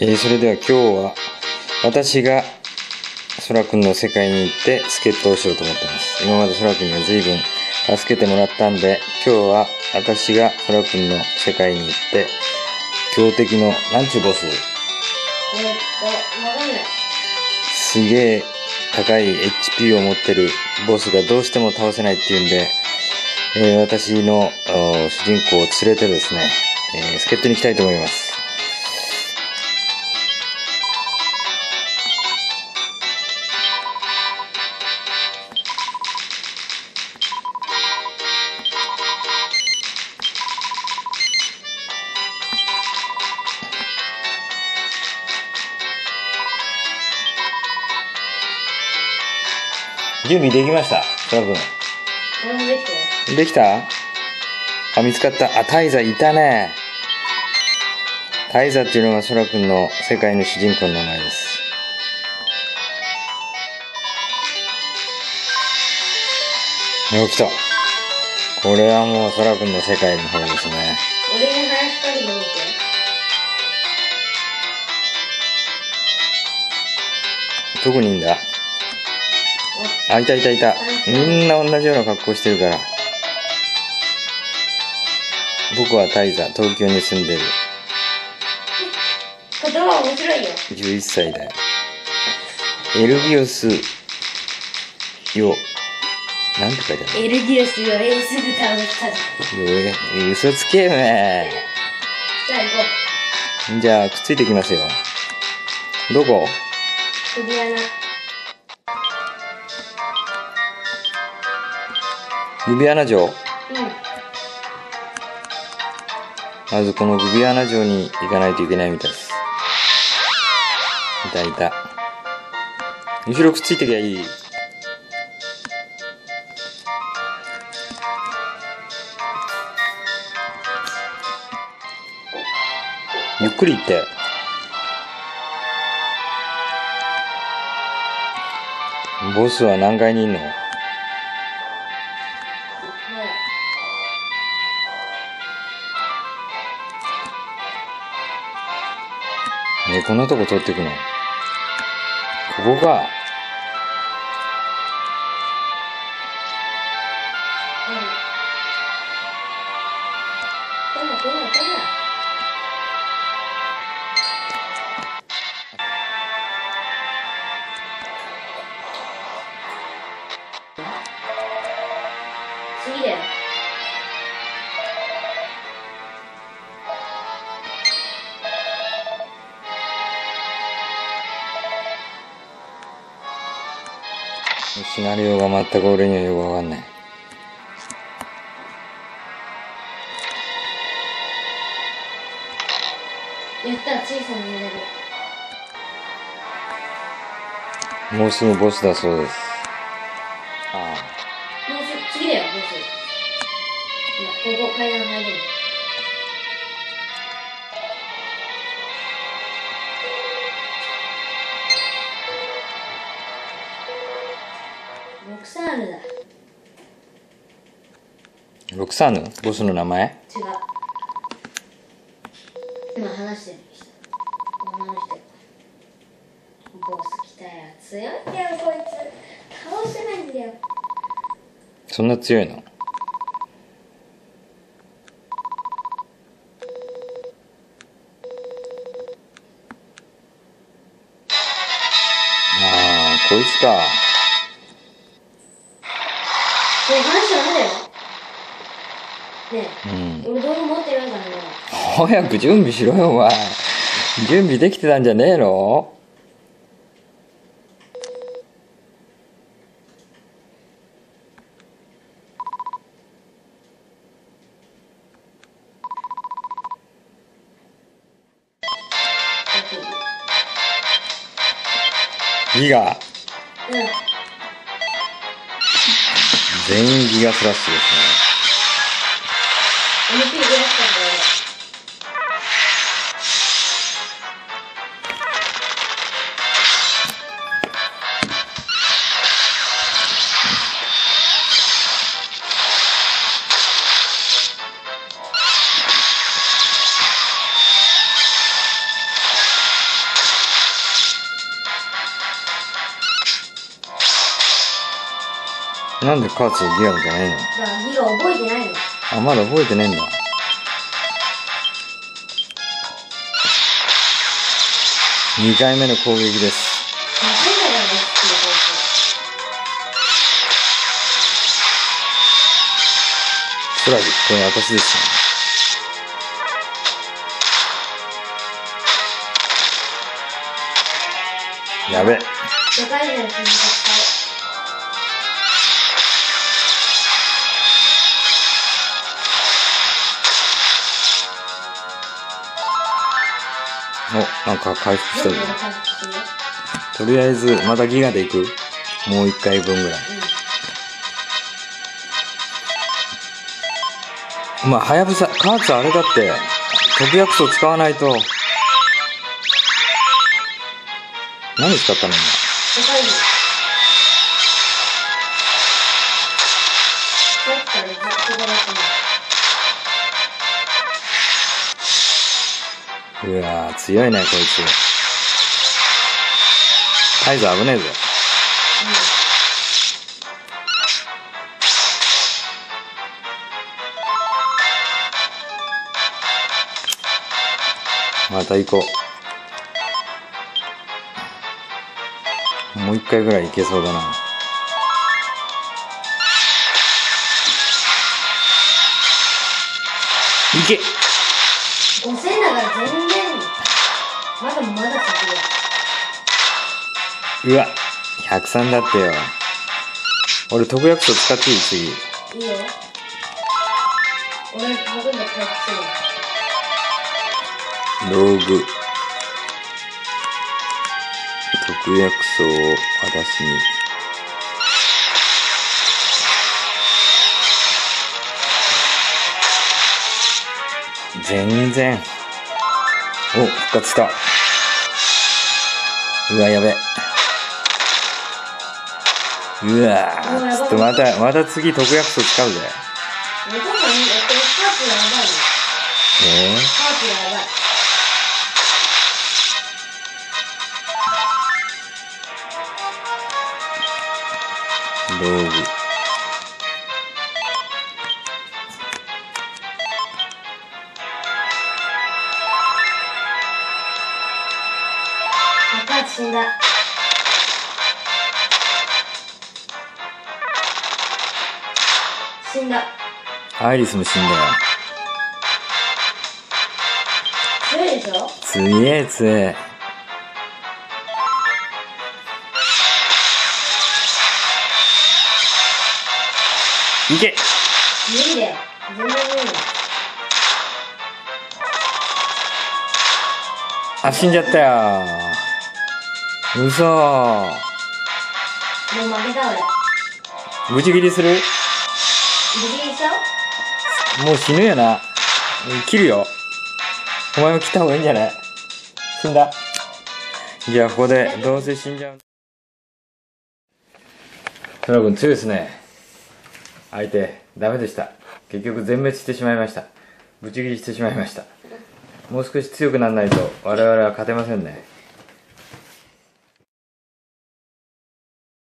えーそれでは今日は私がそらくんの世界に行って助っ人をしようと思ってます今までそらくんには随分助けてもらったんで今日は私がそらくんの世界に行って強敵のなんちゅうボス？えーっと、わかんない。すげえ高い HP を持ってるボスがどうしても倒せないっていうんで、えー私のお主人公を連れてですね、えー助っ人に行きたいと思います。準備できました、そらくん。何できたよ。できた？あ、見つかった。あ、タイザいたね。タイザっていうのがソラくんの世界の主人公の名前です。よ、来た。これはもうソラくんの世界の方ですね。俺に話しかけてみて。どこにいんだ？あ、いたいたいた。みんな同じような格好してるから。僕はタイザ、東京に住んでる。言葉面白いよ。11歳だよ。エルビオスよ。なんて書いてあるエルディオスよ、えーすぐ倒したぞ。のよえ嘘つけよね。さあ行こじゃあ、くっついてきますよ。どこ？う。首穴。指穴城うん。まずこの指穴城に行かないといけないみたいです。いたいた。後ろくっついてきゃいい。ゆっくり行って。ボスは何階にいんの？え。こんなとこ通ってくの？ここか。シナリオが全く俺にはよくわかんない。やったら小さになれる。もうすぐボスだそうです。あもうすぐ、次だよ、もうすぐ。今、ここ階段入れる。サールだ。ロクサーヌ？ボスの名前？今話してる人。女の人。ボス来たよ。強いんだよ、こいつ。倒せないんだよ。そんな強いの？これ話ダメだよ。ねうんえ、。俺道具持ってないからね。早く準備しろよ、お前。準備できてたんじゃねえの？ギガ。うん。全員ギガスラッシュですね。なんでカーツギガじゃないの？だからギガ覚えてないのあ、まだ覚えてないんだ。2回目の攻撃です。ラジ、これ私ですね。やべ。世界中のお、なんか回復してるよとりあえず、またギガでいく？もう1回分ぐらい。まあ、はやぶさ、カーツあれだって、特約素使わないと、何使ったの？今。うわ強いねこいつ。タイズ危ねえぞまた行こう。もう一回ぐらい行けそうだな。行け。うわ103だってよ。俺特約素使っていい次。いいよ。俺ほとんど回復する。道具。特約素を私に。全然。お復活した。うわやべうわーちょっとまたまた次特約素使うぜ。えー。道具。あ死んだ死んだ。アイリスも死んだよ。強いでしょ？強え強え。いけ。無理だよ全然無理。あ死んじゃったよ。嘘。もう負けた俺。ブチ切りする？もう死ぬよな。切るよ。お前も切った方がいいんじゃない？死んだ。じゃあここでどうせ死んじゃう。トラ君強いですね。相手ダメでした。結局全滅してしまいました。ブチ切りしてしまいました。もう少し強くならないと我々は勝てませんね